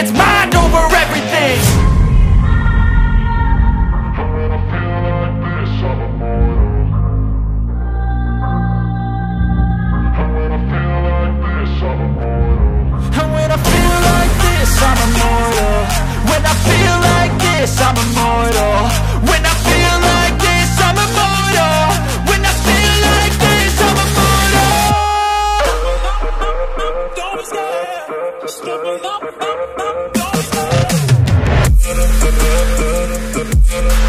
it's mind Uh, uh, uh.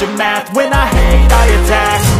Breaks after math, when I hate I attack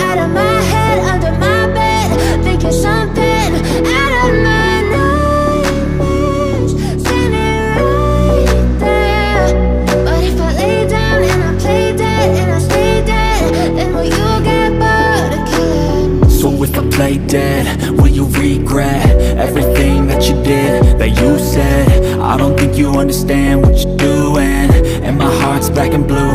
out of my head, under my bed. Think you're something out of my nightmares, standing right there. But if I lay down and I play dead and I stay dead, then will you get bored of killing? So if I play dead, will you regret everything that you did, that you said? I don't think you understand what you're doing And my heart's black and blue